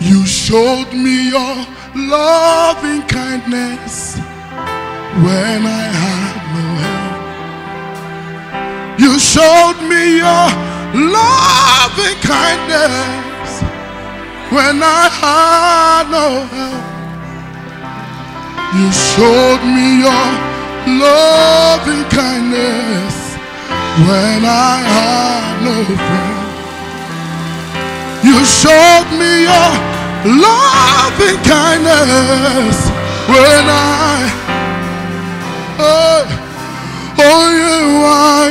You showed me your loving kindness when I had no help. You showed me your loving kindness when I had no help. You showed me your loving kindness when I had no friend. You showed me your loving kindness when I oh, oh you why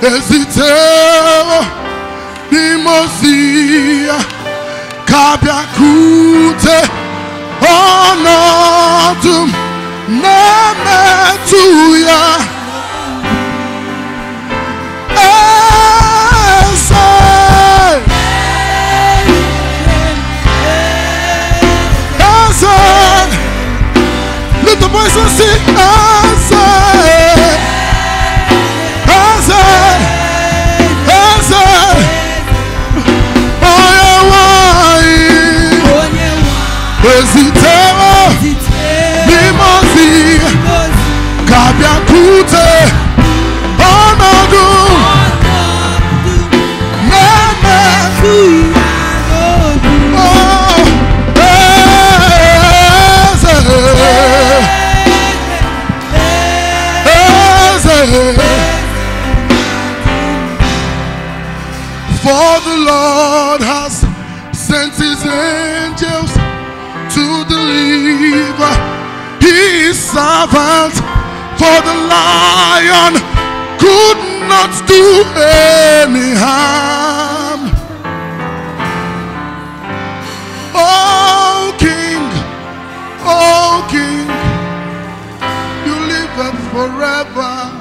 hesitate. Nimosia ah, Kabiakute Onodum Nemetuya poison. Little poison, see us. For the Lord has sent his angels to deliver his servant. For the lion could not do any harm. Oh, King, oh, King, you live forever.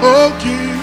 Ok. que